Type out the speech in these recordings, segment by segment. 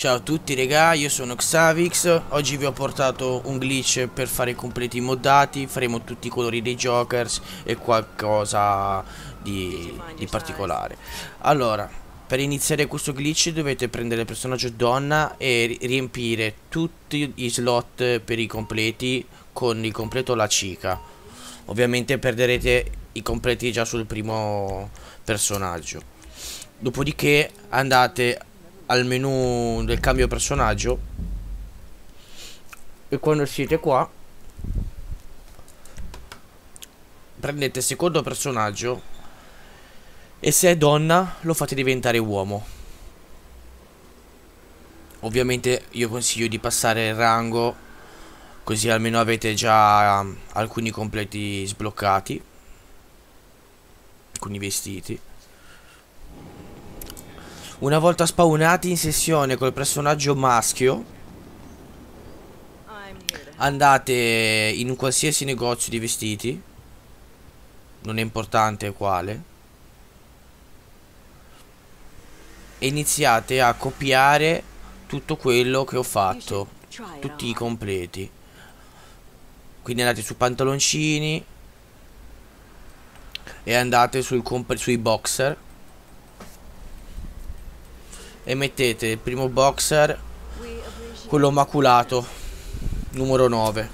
Ciao a tutti regà, io sono Xavix, oggi vi ho portato un glitch per fare i completi moddati, faremo tutti i colori dei Jokers e qualcosa di, di particolare. Allora, per iniziare questo glitch dovete prendere il personaggio donna e riempire tutti i slot per i completi con il completo la cica. Ovviamente perderete i completi già sul primo personaggio. Dopodiché andate al menu del cambio personaggio. E quando siete qua prendete il secondo personaggio e se è donna lo fate diventare uomo. Ovviamente io consiglio di passare il rango così almeno avete già um, alcuni completi sbloccati alcuni vestiti una volta spawnati in sessione col personaggio maschio Andate in qualsiasi negozio di vestiti Non è importante quale E iniziate a copiare tutto quello che ho fatto Tutti i completi. Quindi andate su pantaloncini E andate sui boxer e mettete il primo boxer quello maculato numero 9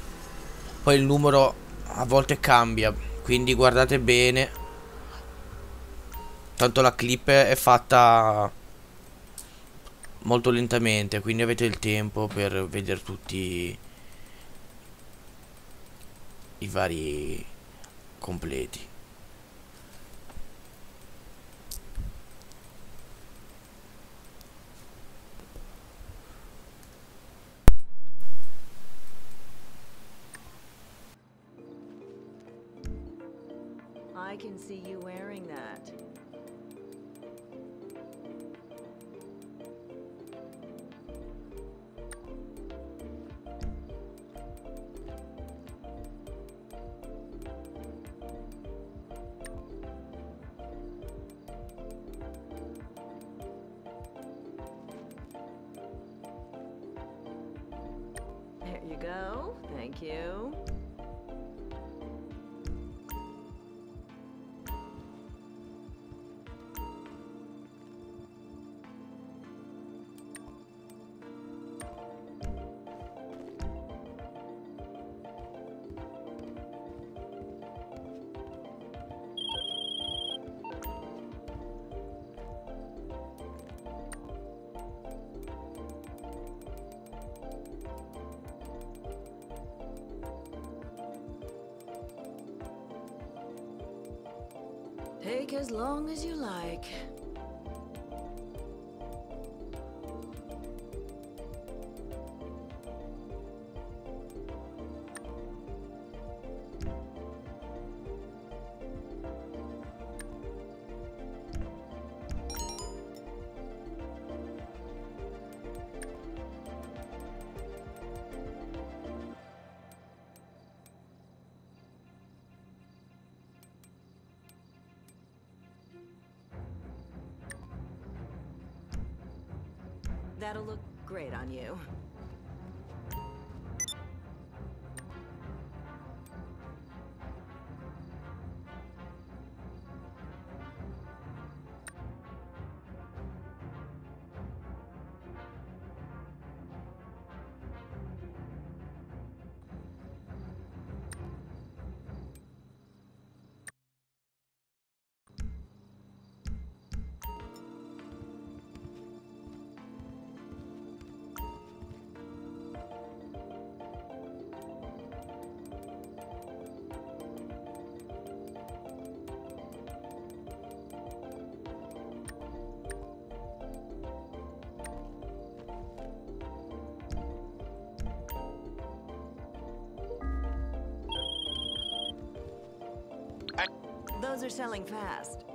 poi il numero a volte cambia quindi guardate bene. Tanto la clip è fatta molto lentamente quindi avete il tempo per vedere tutti i vari completi you go. Thank you. Take as long as you like. That'll look great on you. Those are selling fast.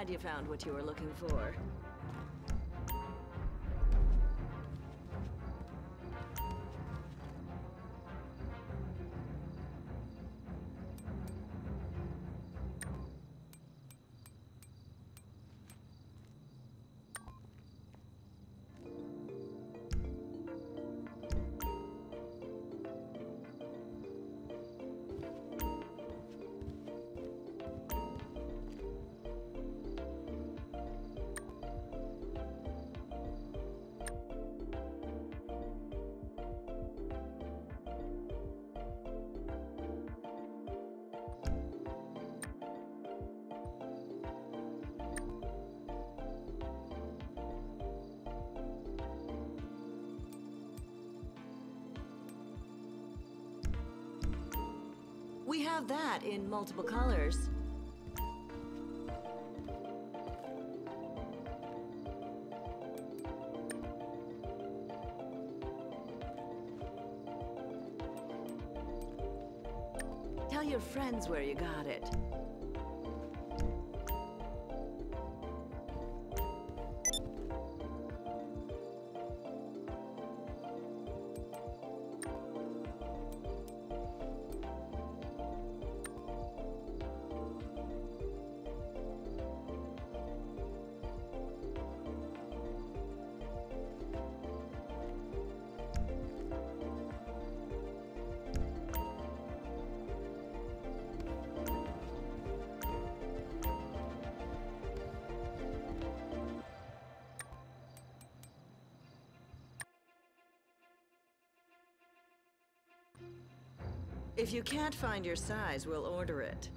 Glad you found what you were looking for. We have that in multiple colors. Tell your friends where you got it. If you can't find your size, we'll order it.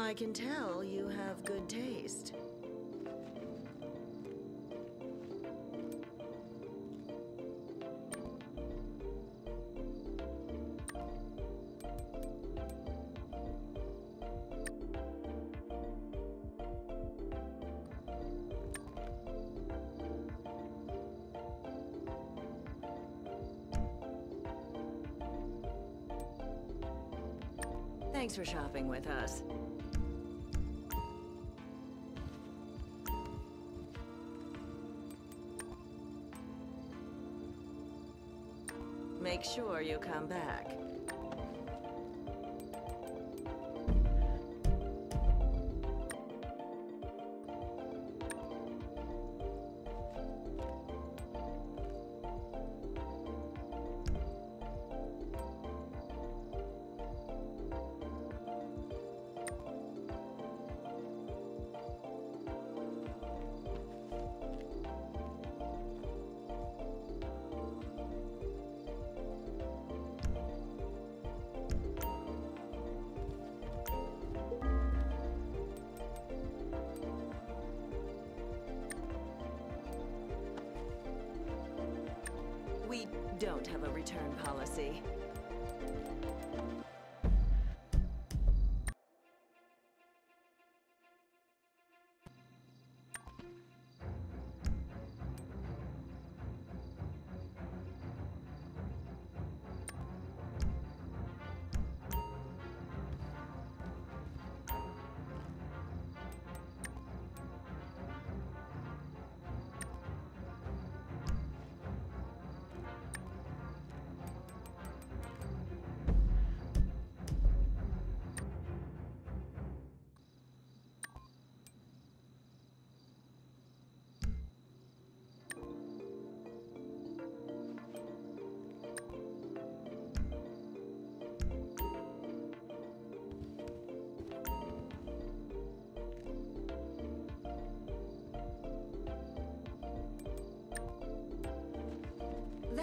I can tell you have good taste. Thanks for shopping with us. Make sure you come back.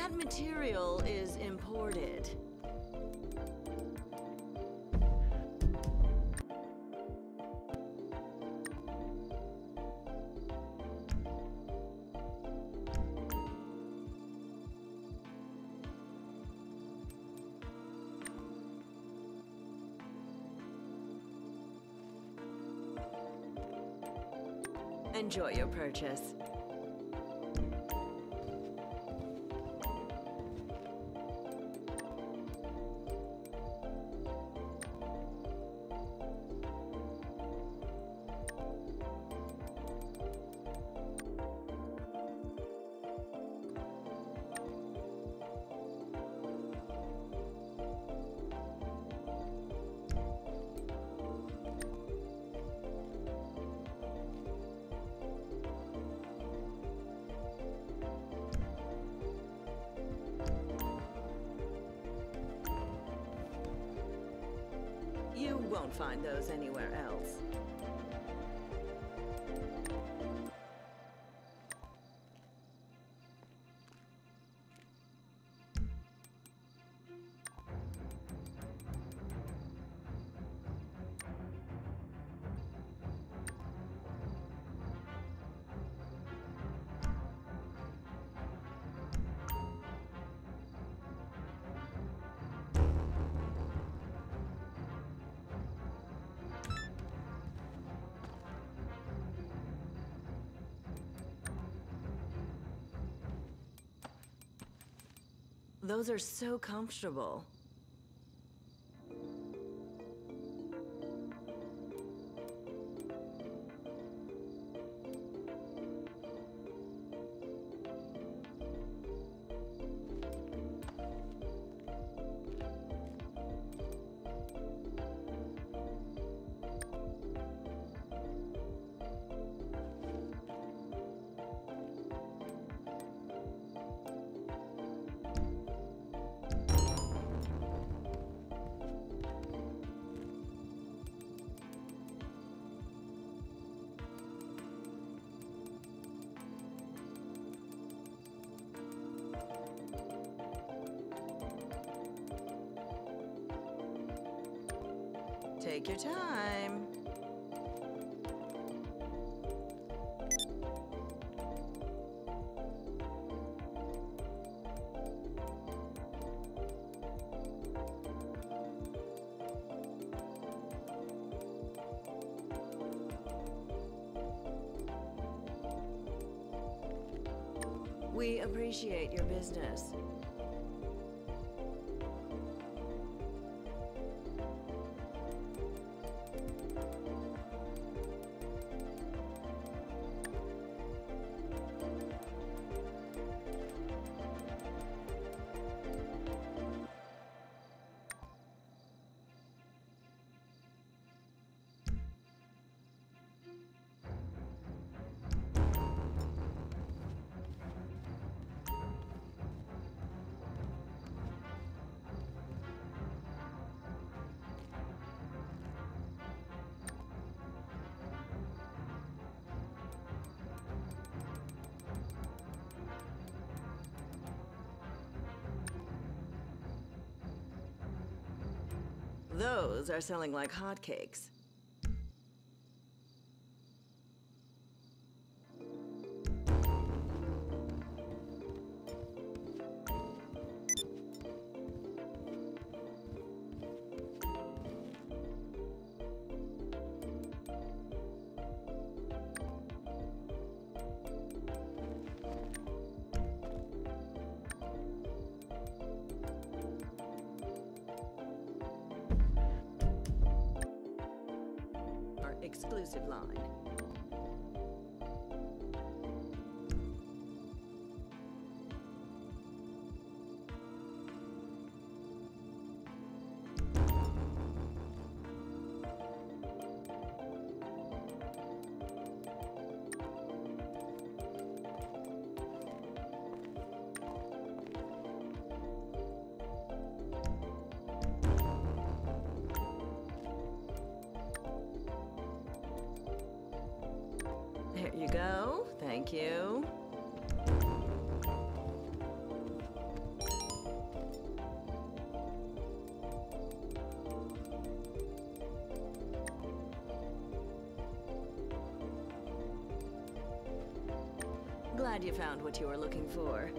That material is imported. Enjoy your purchase. Won't find those anywhere else. Those are so comfortable. Take your time. Those are selling like hotcakes. Exclusive line. Glad you found what you were looking for.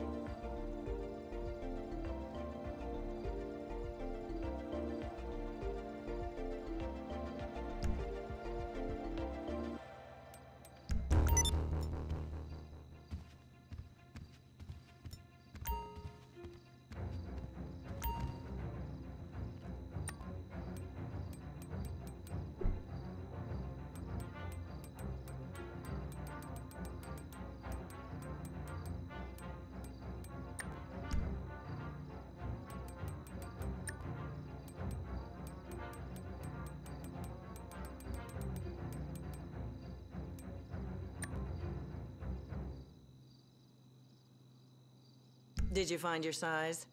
Did you find your size?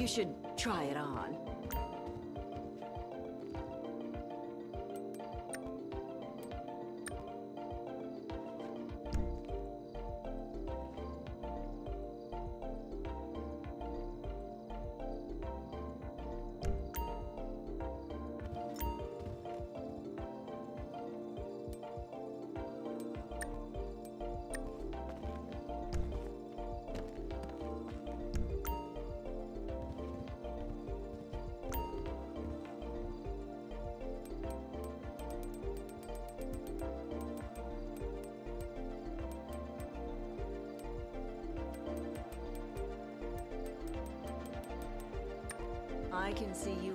You should try it on. I can see you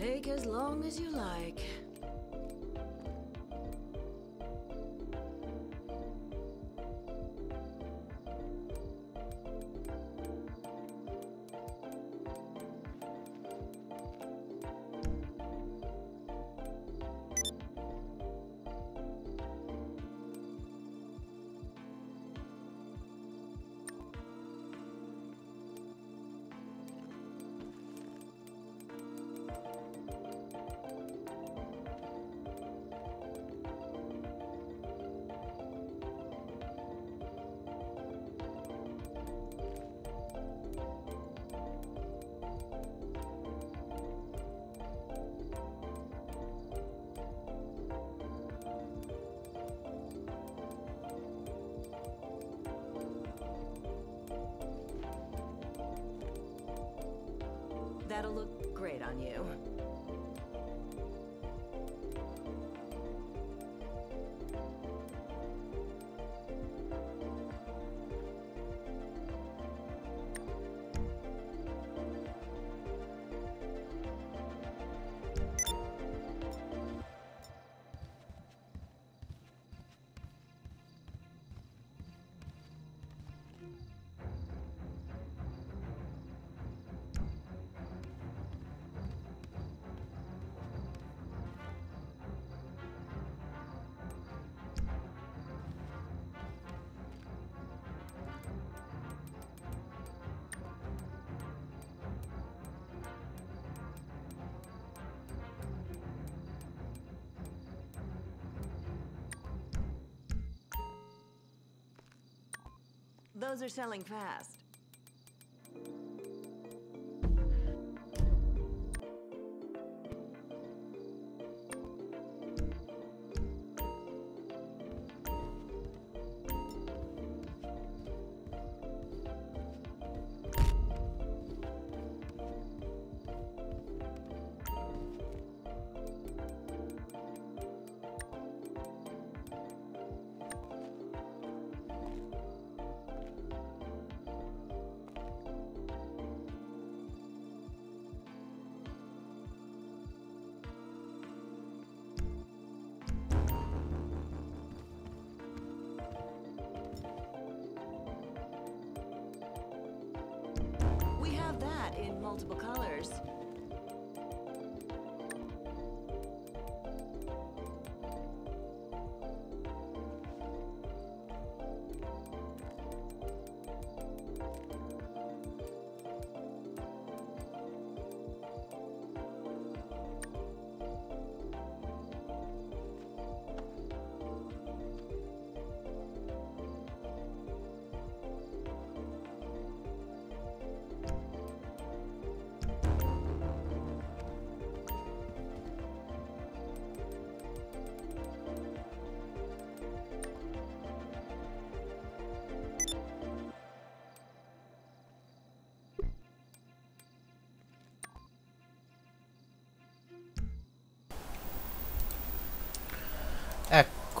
Take as long as you like. That'll look great on you. Those are selling fast.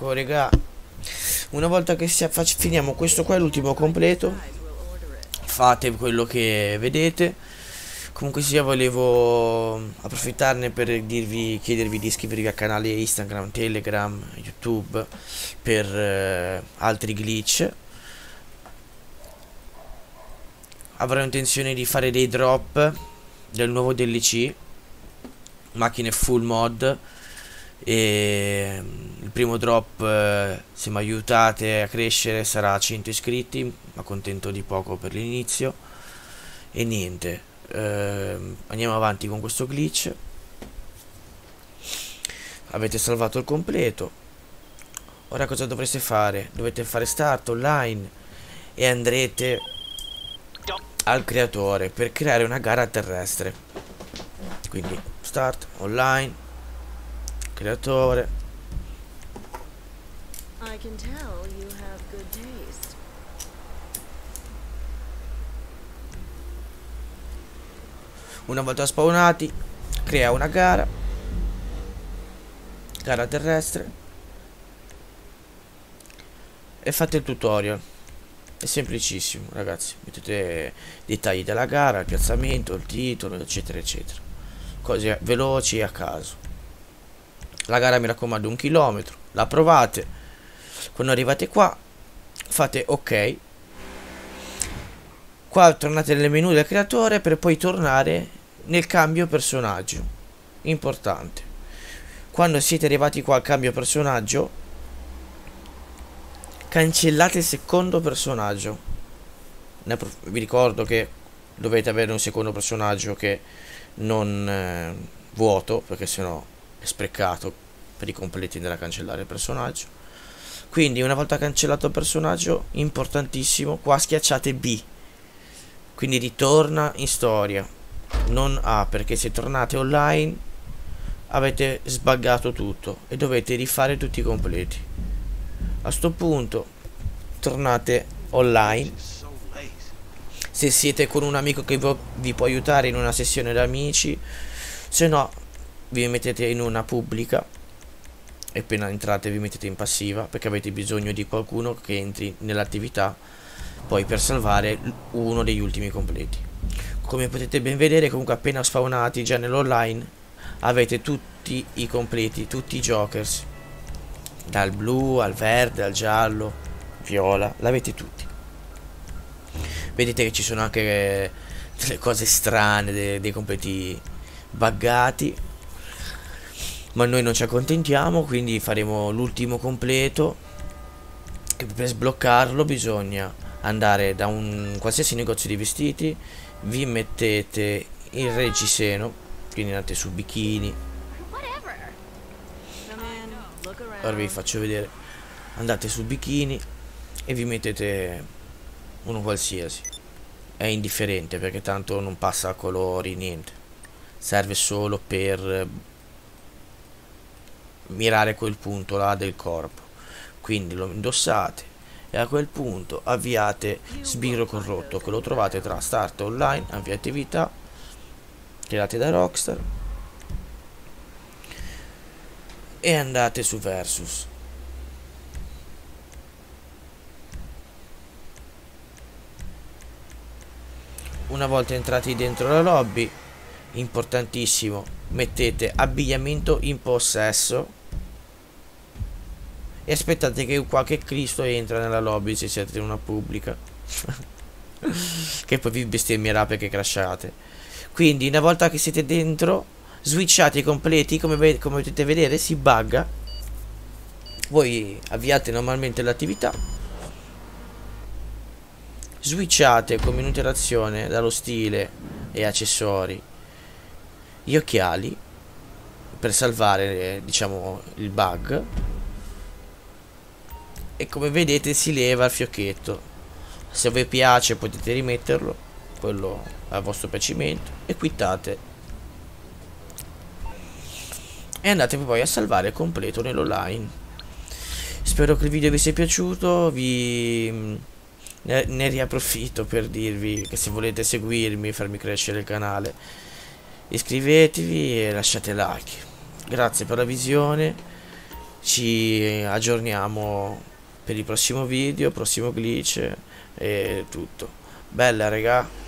Ecco, raga. Una volta che finiamo questo qua l'ultimo completo. Fate quello che vedete. Comunque sia, volevo approfittarne per dirvi, chiedervi di iscrivervi al canale Instagram, Telegram, YouTube per eh, altri glitch. Avrò intenzione di fare dei drop del nuovo DLC, macchine full mod. E mm, il primo drop, eh, se mi aiutate a crescere, sarà 100 iscritti. Mi accontento di poco per l'inizio. E niente, ehm, andiamo avanti con questo glitch. Avete salvato il completo. Ora cosa dovreste fare? Dovete fare start online e andrete al creatore per creare una gara terrestre. Quindi start online, creatore. I can tell you have good taste. Una volta spawnati, crea una gara. Gara terrestre. E fate il tutorial. È semplicissimo, ragazzi. Mettete i dettagli della gara, il piazzamento, il titolo, eccetera, eccetera. Cose veloci a caso. La gara mi raccomando un chilometro. La provate. Quando arrivate qua, fate ok. Qua tornate nel menu del creatore per poi tornare nel cambio personaggio. Importante. Quando siete arrivati qua al cambio personaggio, cancellate il secondo personaggio. Vi ricordo che dovete avere un secondo personaggio che non eh, vuoto, perché sennò è sprecato per i completi da cancellare il personaggio. Quindi una volta cancellato il personaggio, importantissimo, qua schiacciate B. Quindi ritorna in storia, non A, perché se tornate online avete sbaggato tutto e dovete rifare tutti i completi. A sto punto tornate online. Se siete con un amico che vi può aiutare in una sessione da amici, se no vi mettete in una pubblica e appena entrate vi mettete in passiva perché avete bisogno di qualcuno che entri nell'attività poi per salvare uno degli ultimi completi. Come potete ben vedere comunque appena spawnati già nell'online avete tutti i completi, tutti i jokers dal blu al verde al giallo, viola, l'avete tutti. Vedete che ci sono anche eh, delle cose strane, de- dei completi buggati. Ma noi non ci accontentiamo, quindi faremo l'ultimo completo. E per sbloccarlo bisogna andare da un qualsiasi negozio di vestiti, vi mettete il reggiseno, quindi andate su bikini, ora vi faccio vedere, andate su bikini e vi mettete uno qualsiasi, è indifferente perché tanto non passa colori, niente, serve solo per mirare quel punto là del corpo, quindi lo indossate e a quel punto avviate sbirro corrotto che lo trovate tra start online, avvia attività, create da Rockstar e andate su Versus. Una volta entrati dentro la lobby, importantissimo, mettete abbigliamento in possesso e aspettate che qualche Cristo entra nella lobby se siete in una pubblica. che poi vi bestemmierà perché crashate. quindi una volta che siete dentro switchate i completi come, come potete vedere si bugga voi avviate normalmente l'attività switchate come interazione dallo stile e accessori gli occhiali per salvare diciamo il bug e come vedete si leva il fiocchetto. Se vi piace potete rimetterlo quello a vostro piacimento e quittate. E andatevi poi a salvare completo nell'online. Spero che il video vi sia piaciuto vi ne, ne riapprofitto per dirvi che se volete seguirmi e farmi crescere il canale iscrivetevi e lasciate like. Grazie per la visione ci aggiorniamo per il prossimo video prossimo glitch e tutto. Bella raga